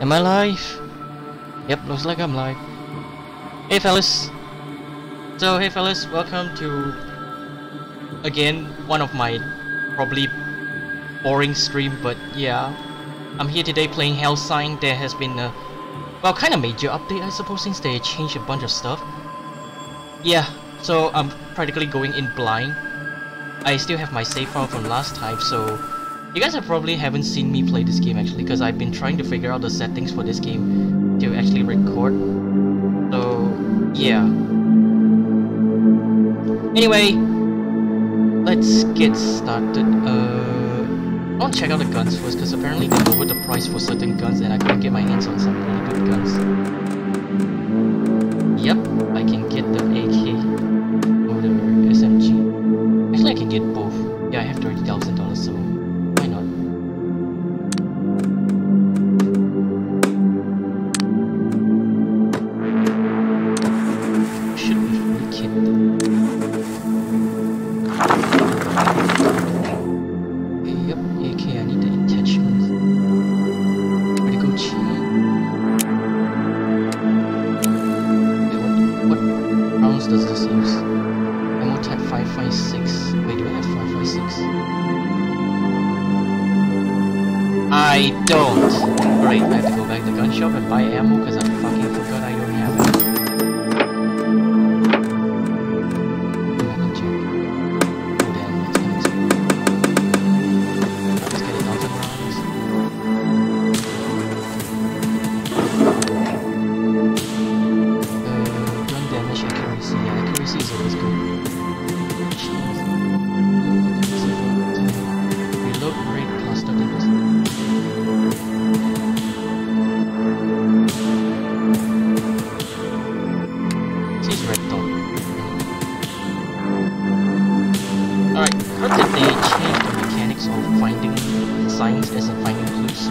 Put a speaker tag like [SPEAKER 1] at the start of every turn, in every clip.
[SPEAKER 1] Am I live? Yep, looks like I'm live. Hey fellas. So hey fellas, welcome to again one of my probably boring stream, but yeah. I'm here today playing Hellsign. There has been a well kinda major update I suppose since they changed a bunch of stuff. Yeah, so I'm practically going in blind. I still have my save file from last time, so you guys have probably haven't seen me play this game actually because I've been trying to figure out the settings for this game to actually record. So yeah. Anyway, let's get started. Uh, I want to check out the guns first because apparently they lowered the price for certain guns and I couldn't get my hands on some really good guns. Yep, I can get the AK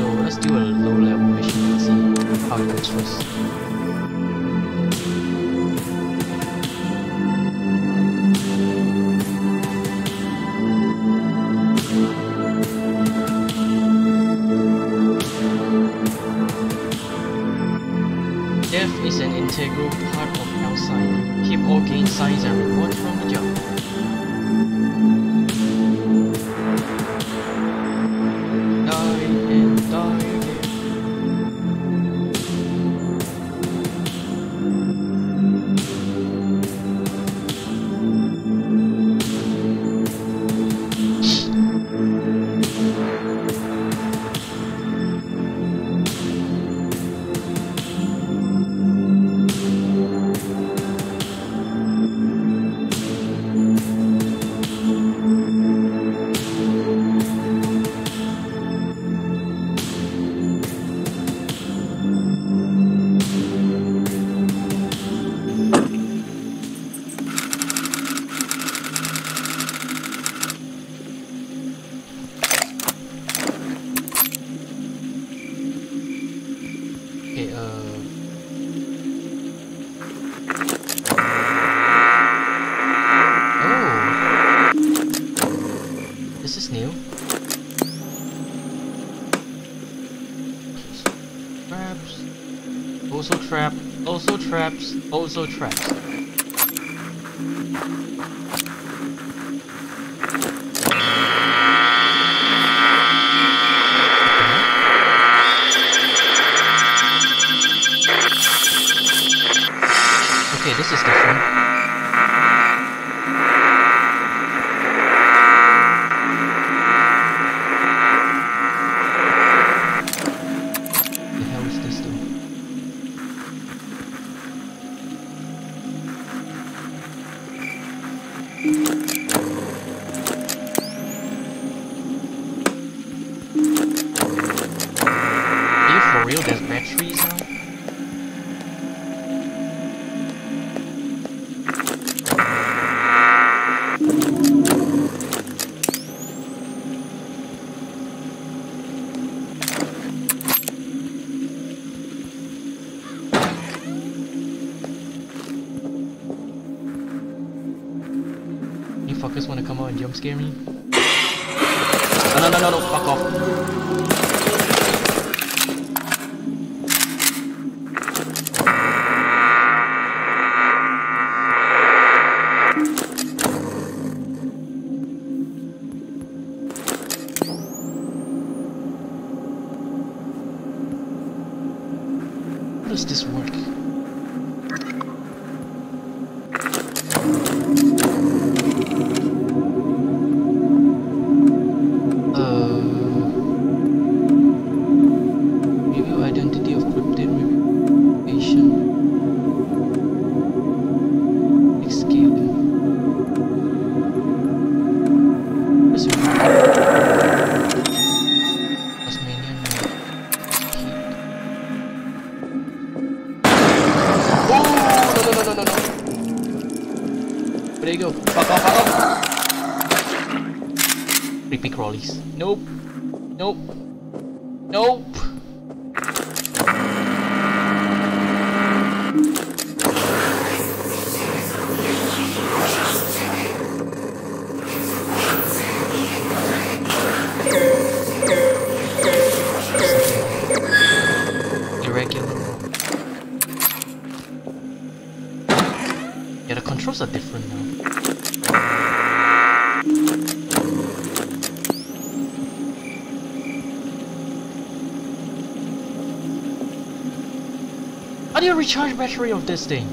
[SPEAKER 1] So let's do a low level mission and see how it goes first. Also traps. Also traps. recharge battery of this thing?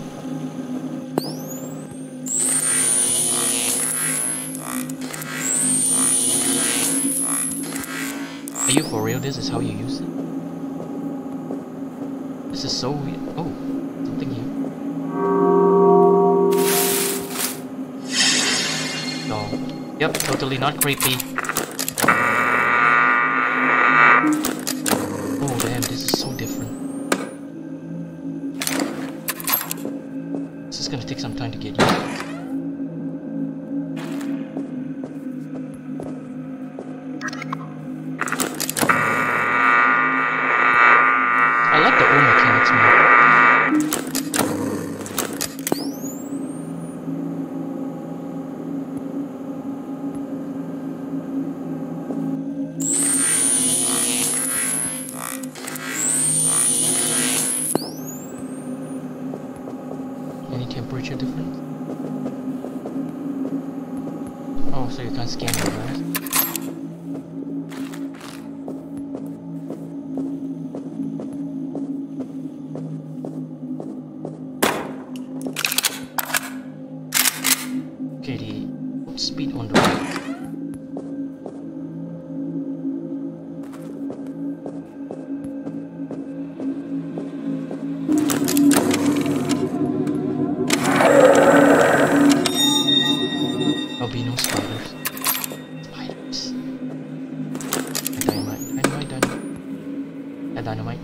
[SPEAKER 1] Are you for real? This is how you use it? This is so weird. Oh, something here. No. Yep, totally not creepy. a dynamite.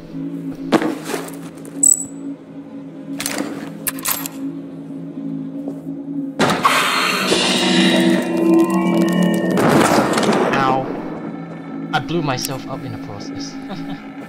[SPEAKER 1] Ow. I blew myself up in the process.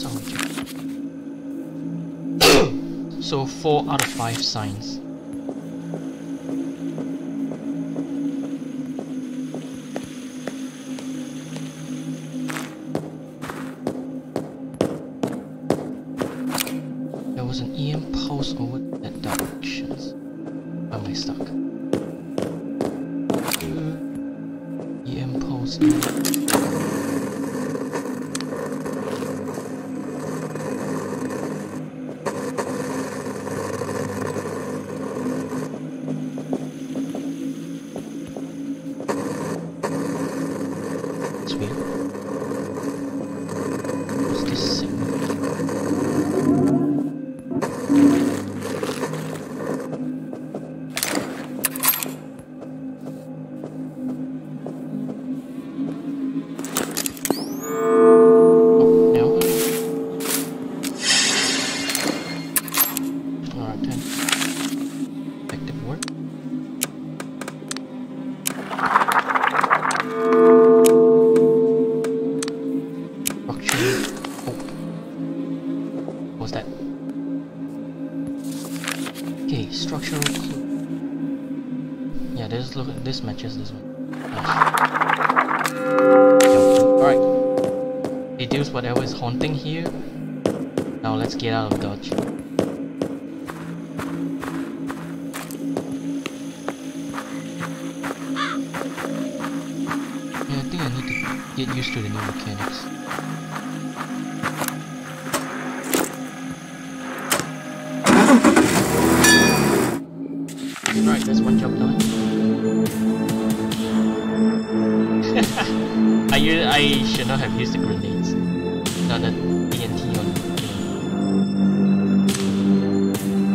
[SPEAKER 1] So 4 out of 5 signs.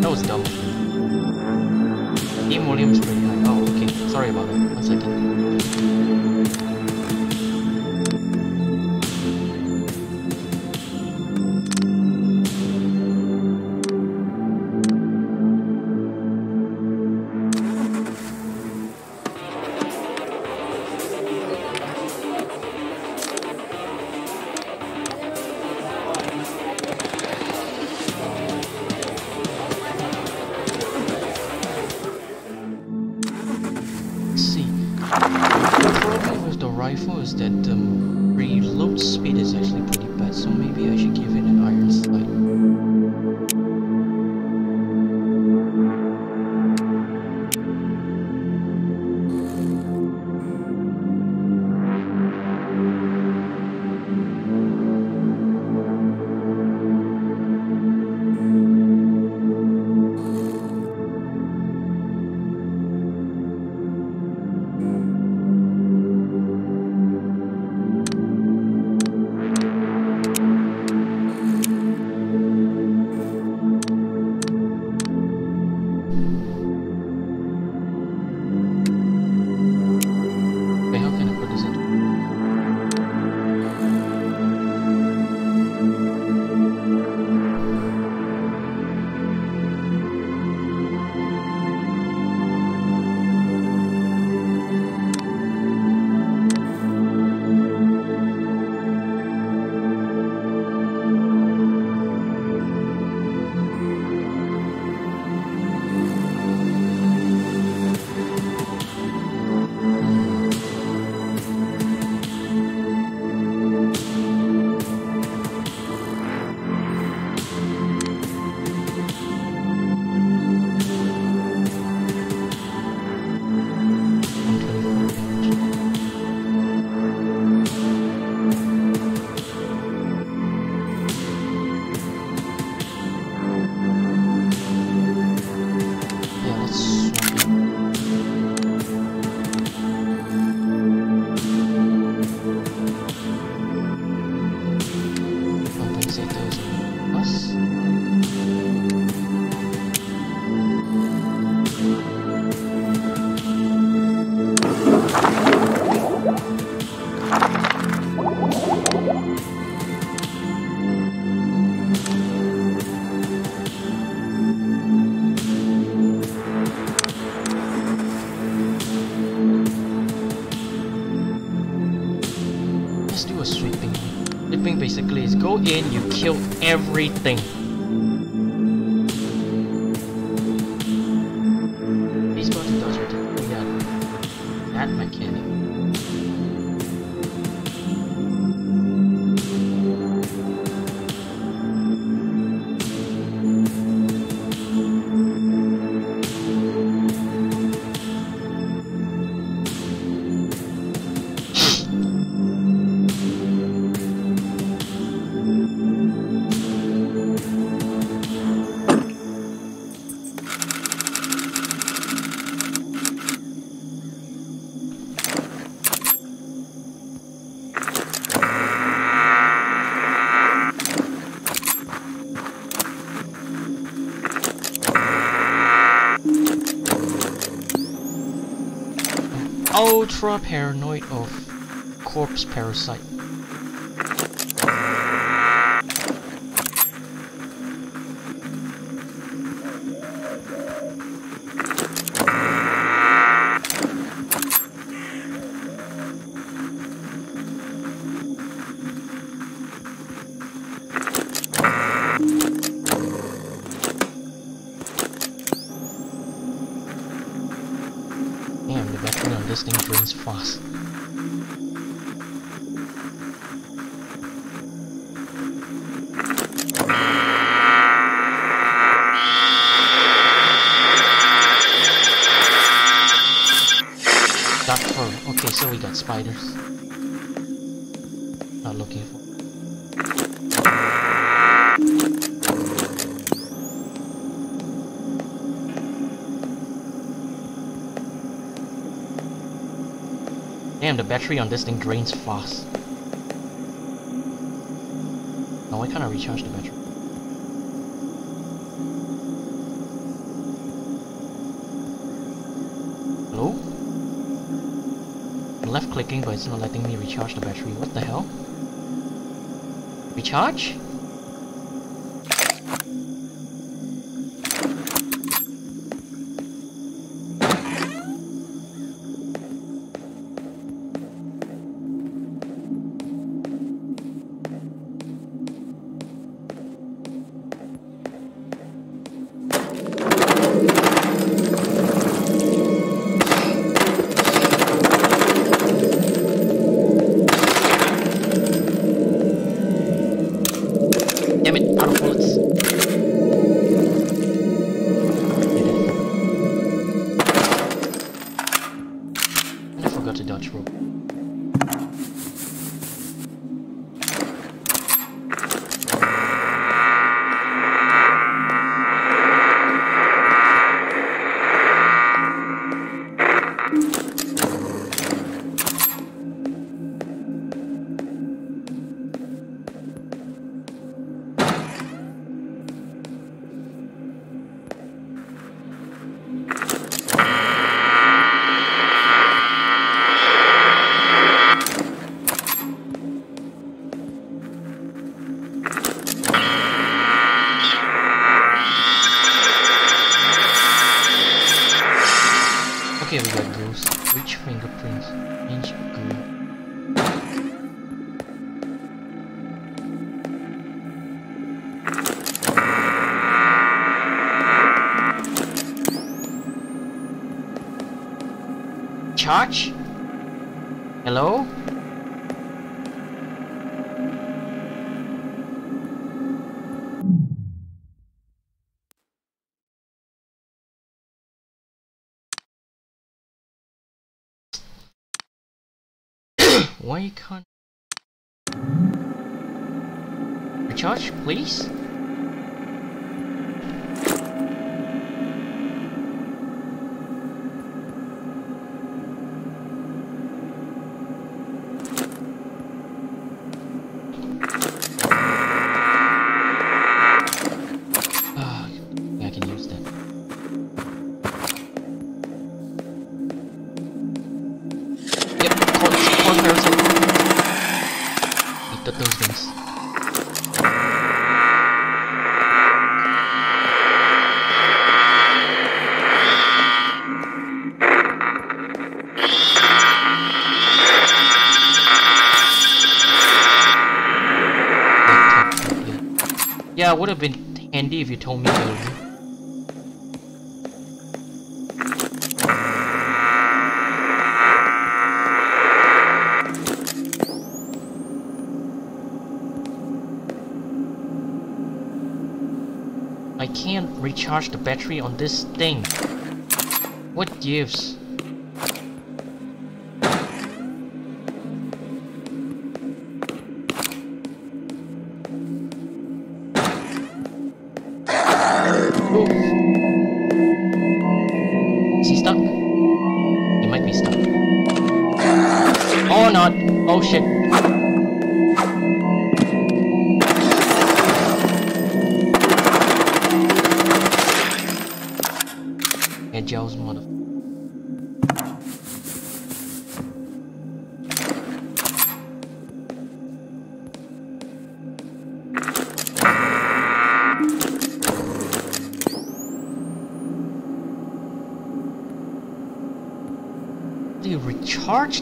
[SPEAKER 1] That was dumb. Game volume's pretty high. Oh, okay. Sorry about that. One second. everything. Ultra paranoid of corpse parasite. Fast. Dark fur. Okay, so we got spiders. Damn, the battery on this thing drains fast. Oh, why can't I recharge the battery? Hello? I'm left clicking but it's not letting me recharge the battery. What the hell? Recharge? Charge? Would have been handy if you told me earlier. I can't recharge the battery on this thing. What gives?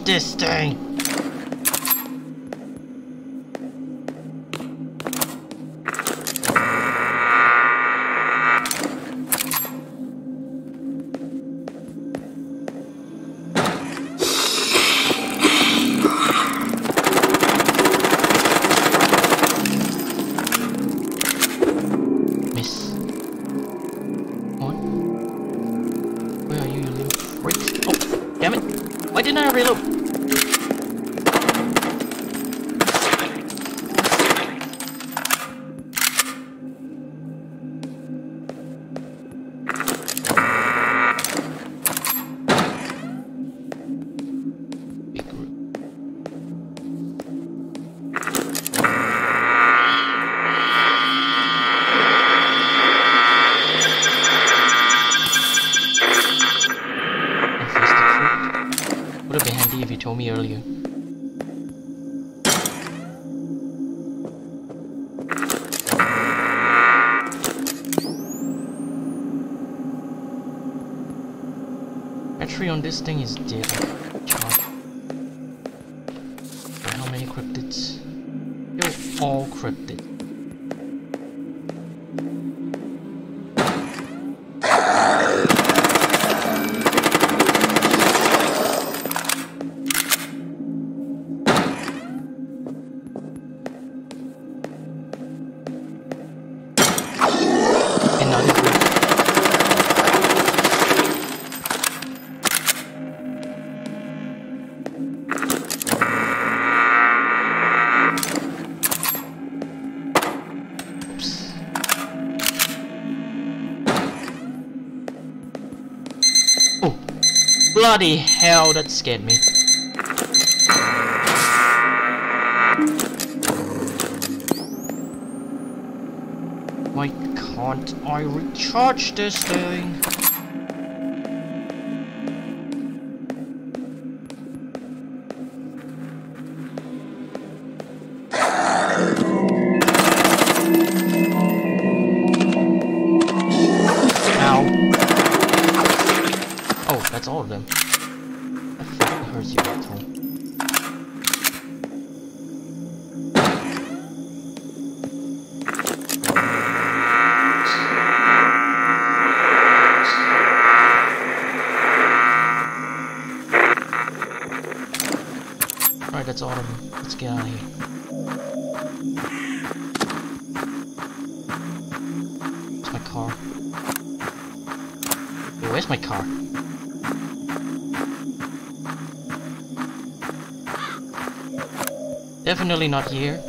[SPEAKER 1] This thing? This thing is dead. Bloody hell, that scared me. Why can't I recharge this thing? Definitely not here.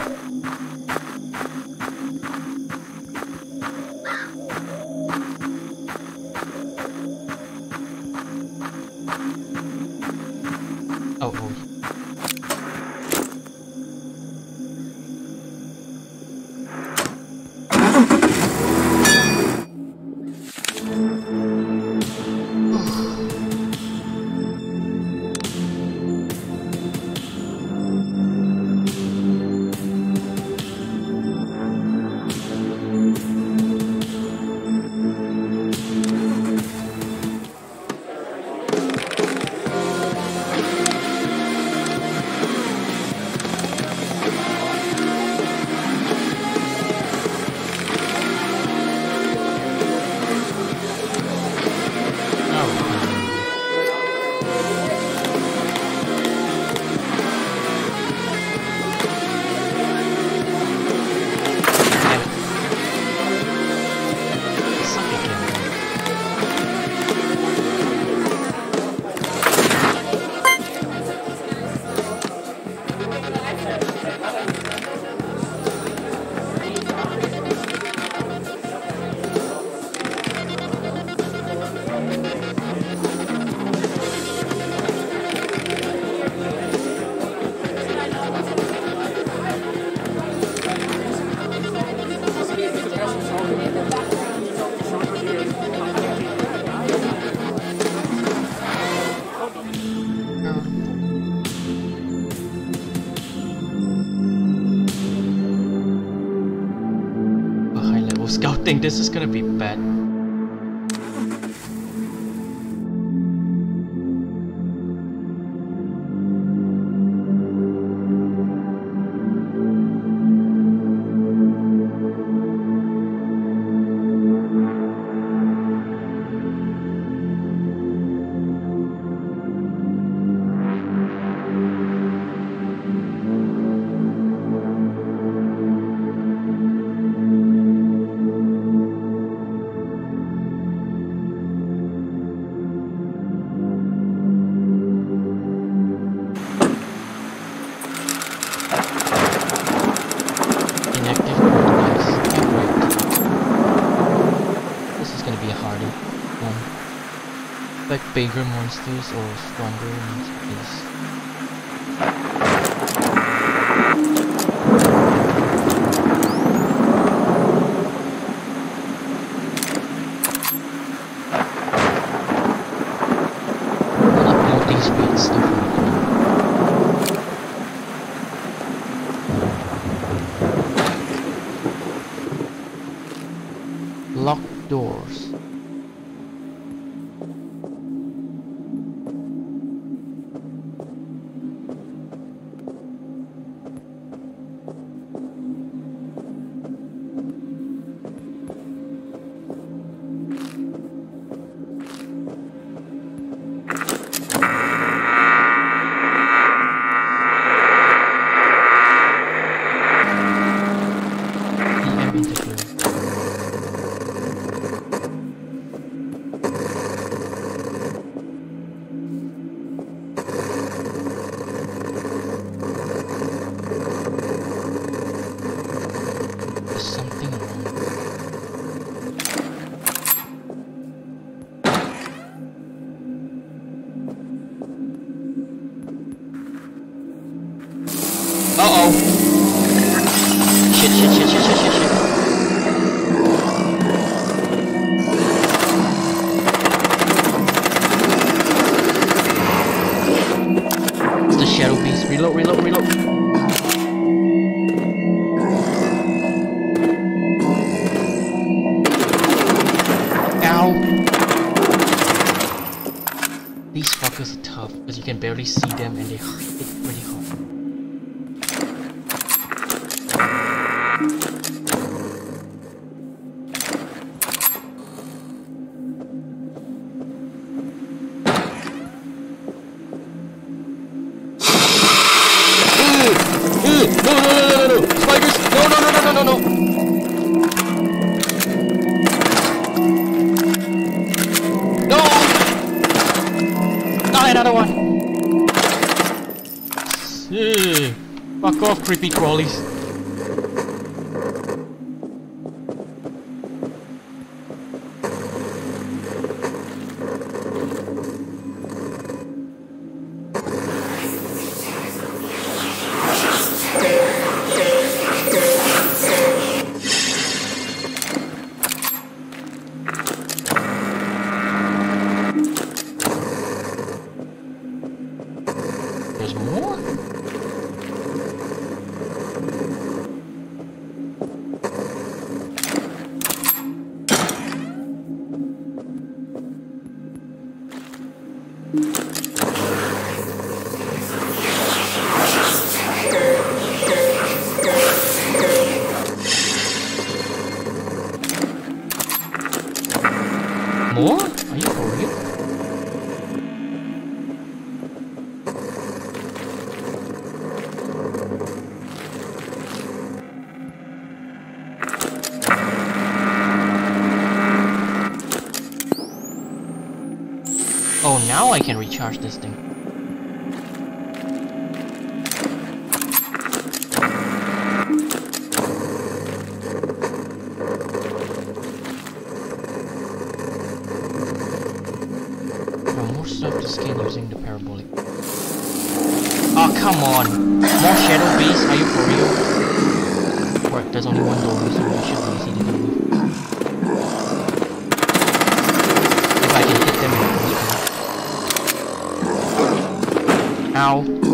[SPEAKER 1] Oh, oh. Think this is gonna be bad. Or stronger barely see them and they hit pretty hard. Off, recharge this thing. More stuff to scan using the parabolic. Oh, come on! More shadow beasts? Are you for real? Work, there's only one door, so we should be easy to deal with. If I can hit them in the first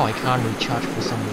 [SPEAKER 1] now I can't recharge for some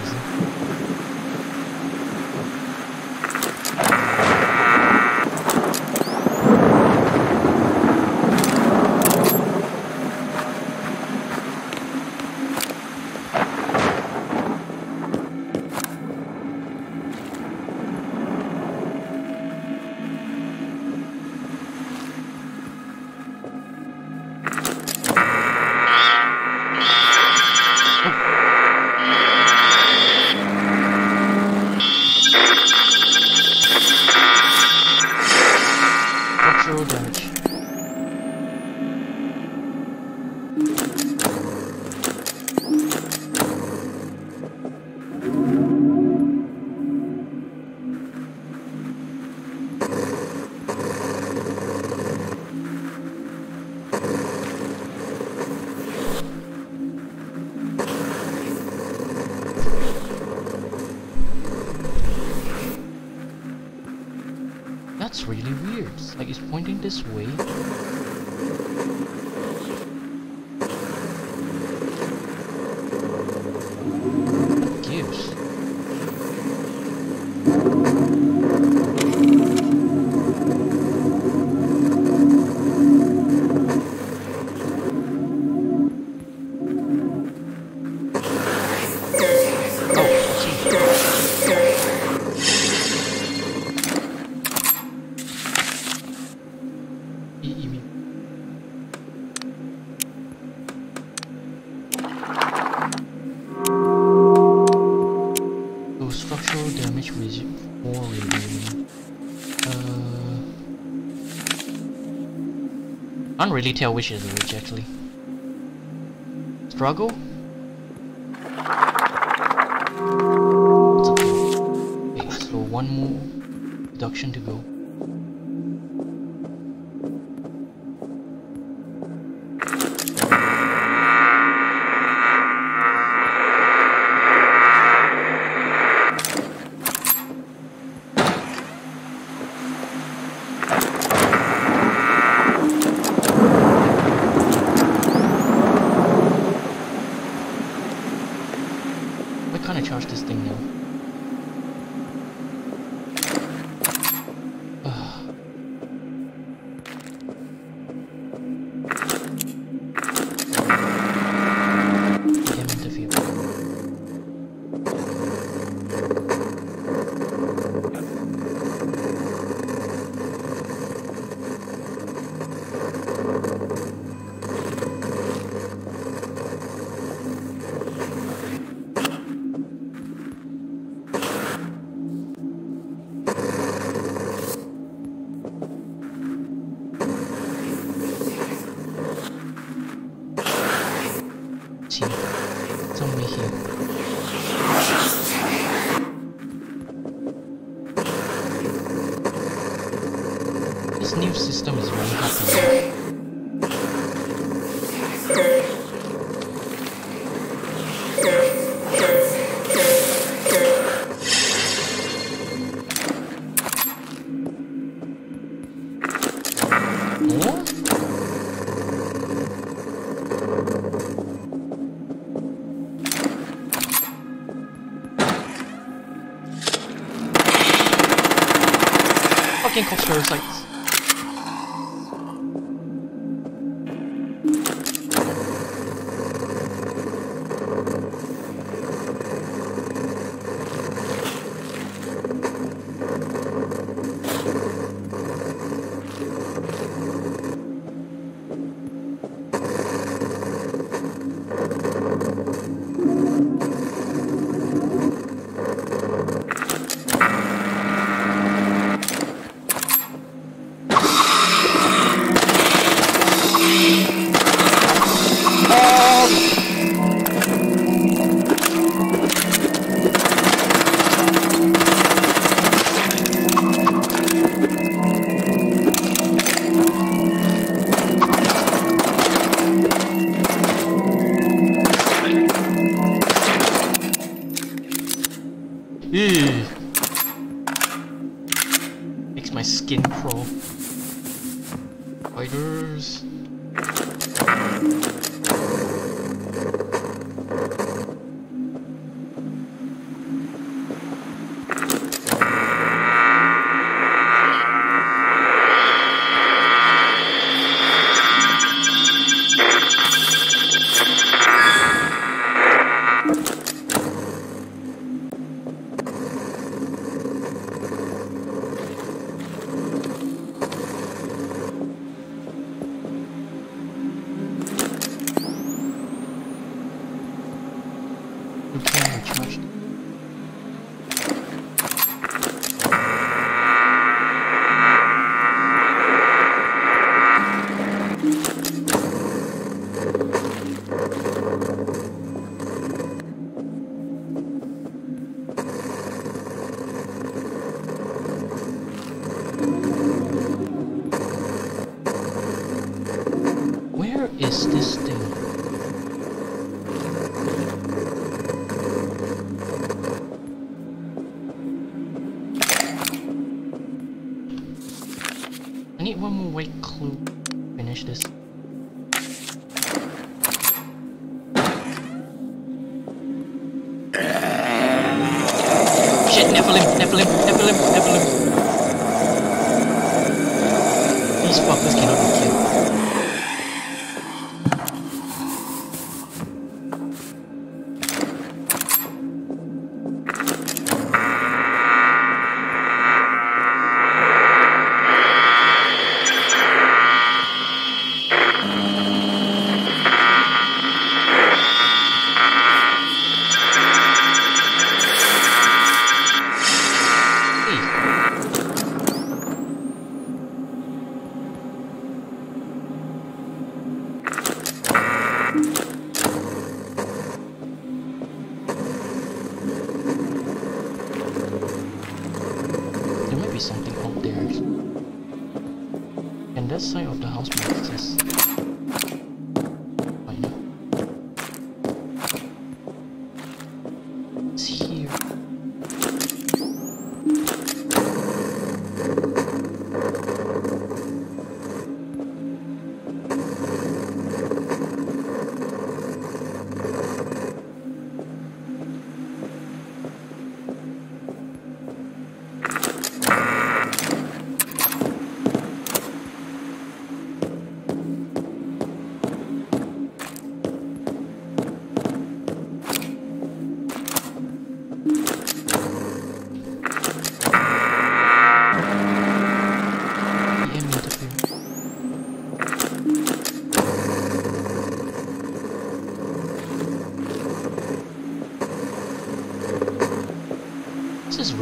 [SPEAKER 1] this way. can't really tell which is which actually. Struggle? kind of charge this thing now? shows like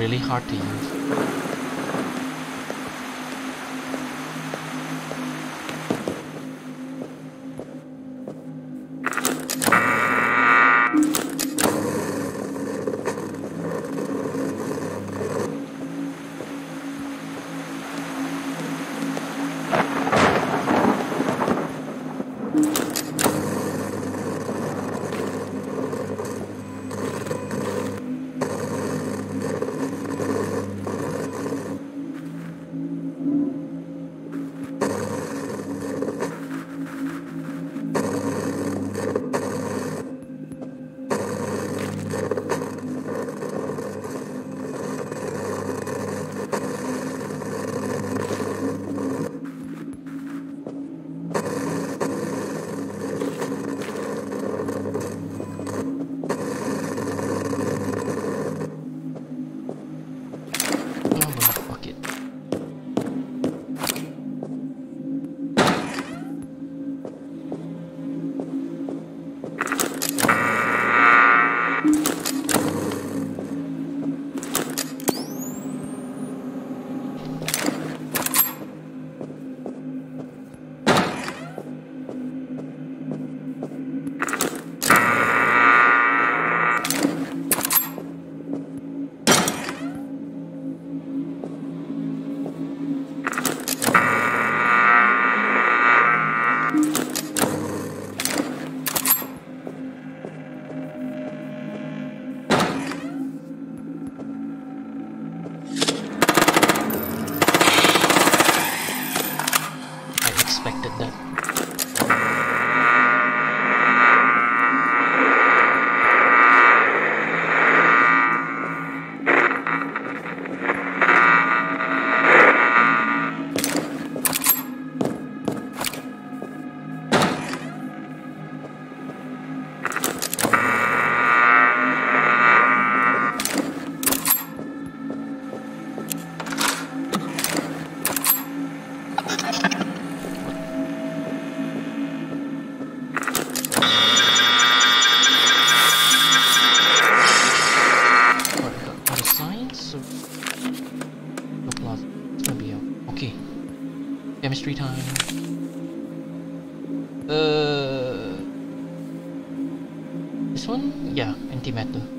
[SPEAKER 1] really hard to use. This one? Yeah, antimatter.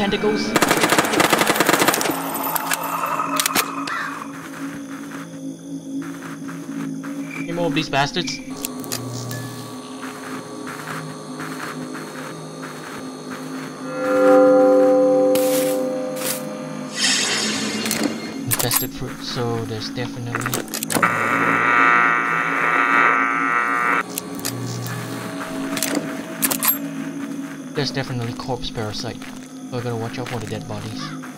[SPEAKER 1] Tentacles. Any more of these bastards? Infested fruit, so there's definitely there's definitely corpse parasite. We're gonna watch out for the dead bodies.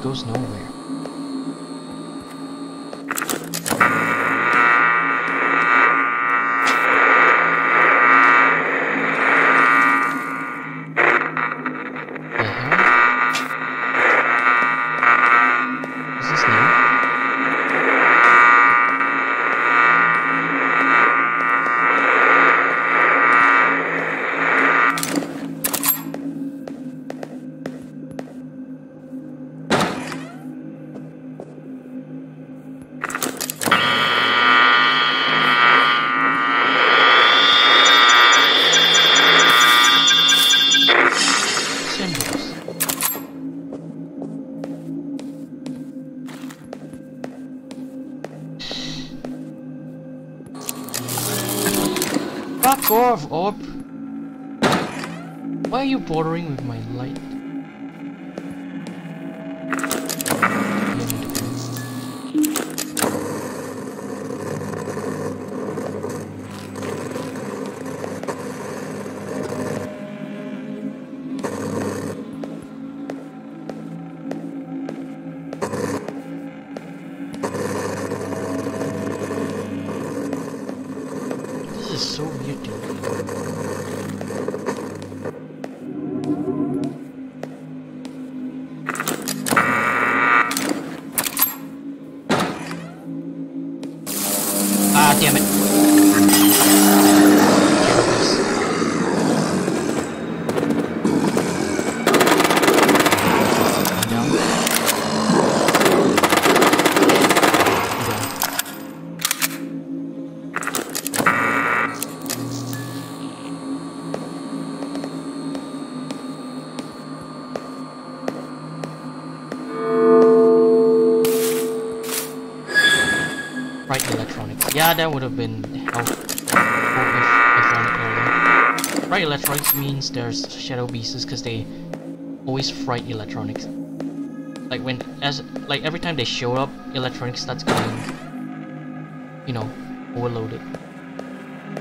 [SPEAKER 1] Goes nowhere. Orb! Why are you bothering with Right electronics. Yeah, that would have been helpful if I found earlier. Right electronics means there's shadow beasts because they always fright electronics. Like when as like every time they show up, electronics starts getting you know overloaded.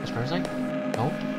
[SPEAKER 1] As far as like no.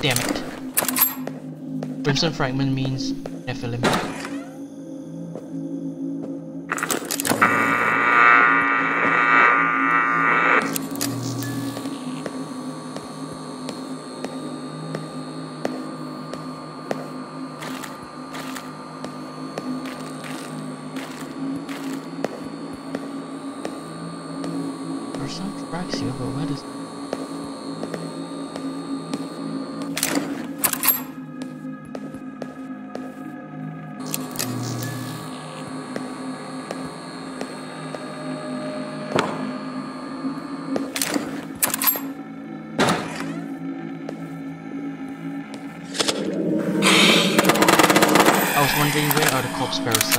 [SPEAKER 1] Damn it. Crimson fragment means where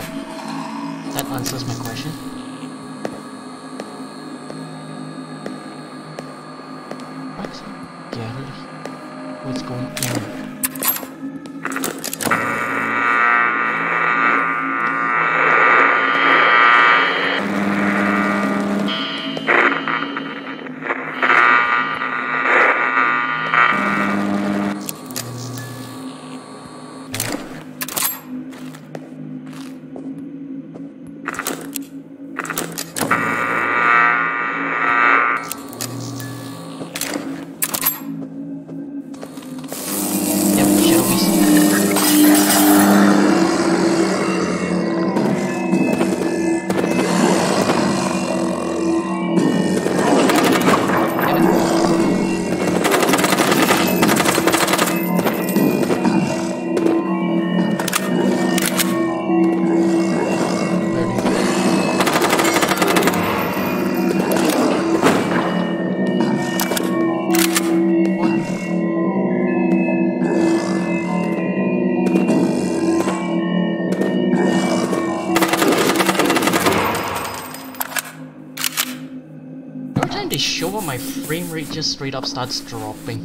[SPEAKER 1] straight just straight up starts dropping.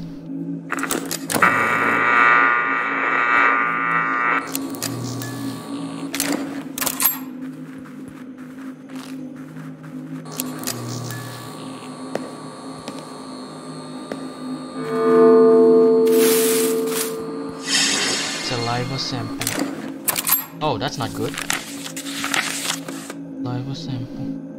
[SPEAKER 1] Saliva sample. Oh, that's not good. Saliva sample.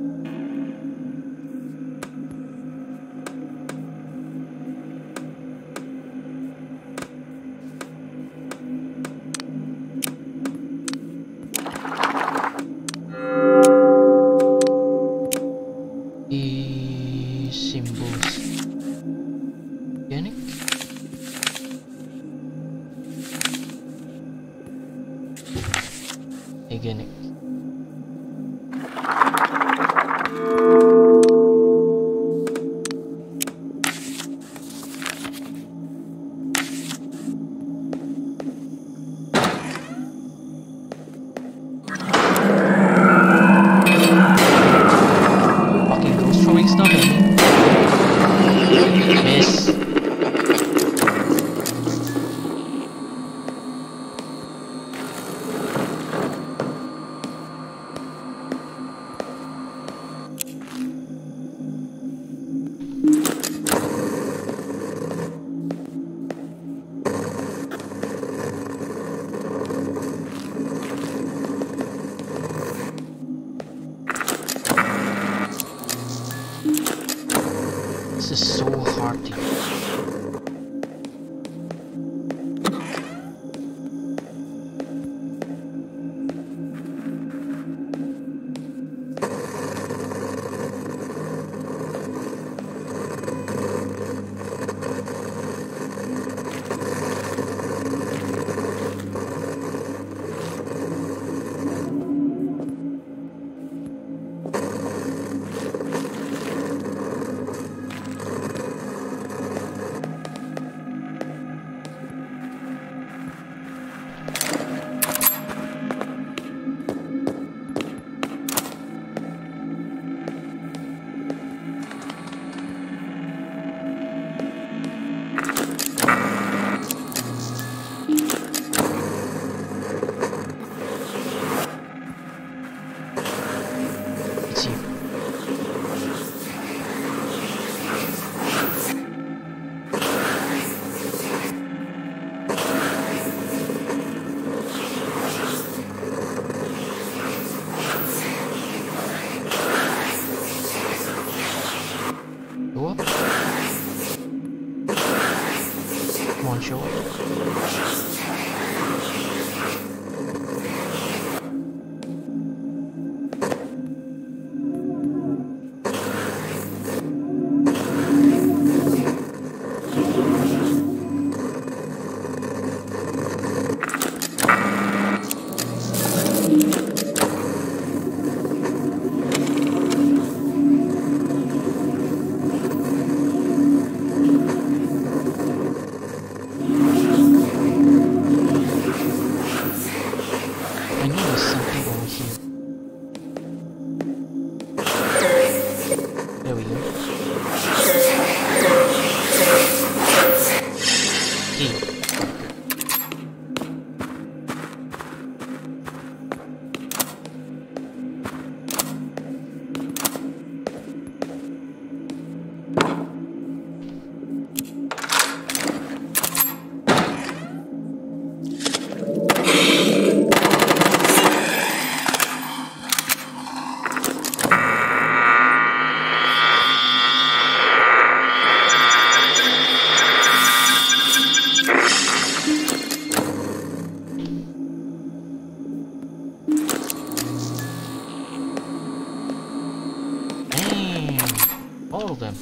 [SPEAKER 1] all of them.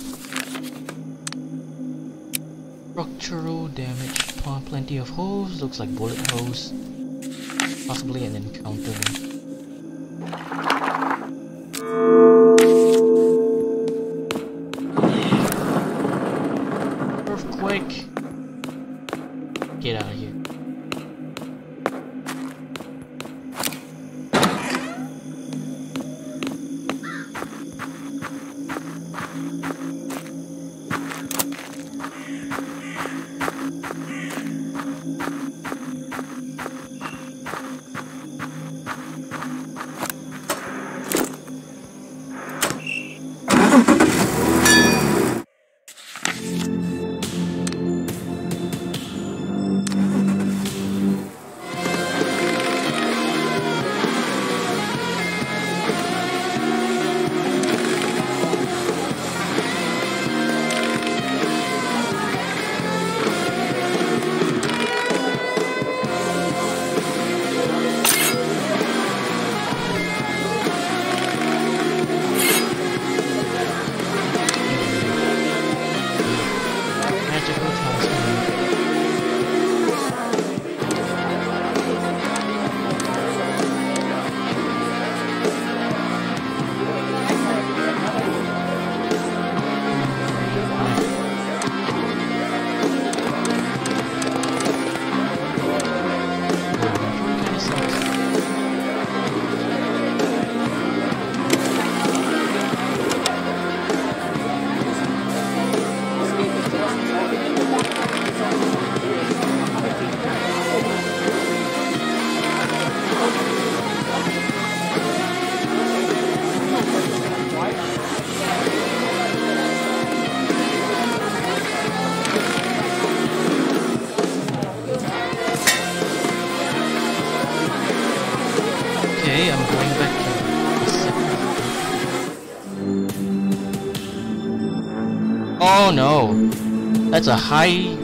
[SPEAKER 1] Structural damage, plenty of holes, looks like bullet holes. Possibly an encounter. That's a high...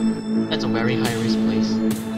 [SPEAKER 1] That's a very high risk place.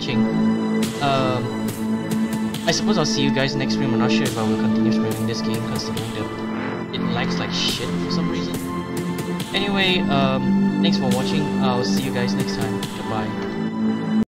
[SPEAKER 1] Watching. Um, I suppose I'll see you guys next stream. I'm not sure if I will continue streaming this game considering that it lags like shit for some reason. Anyway, um, thanks for watching. I'll see you guys next time. Goodbye.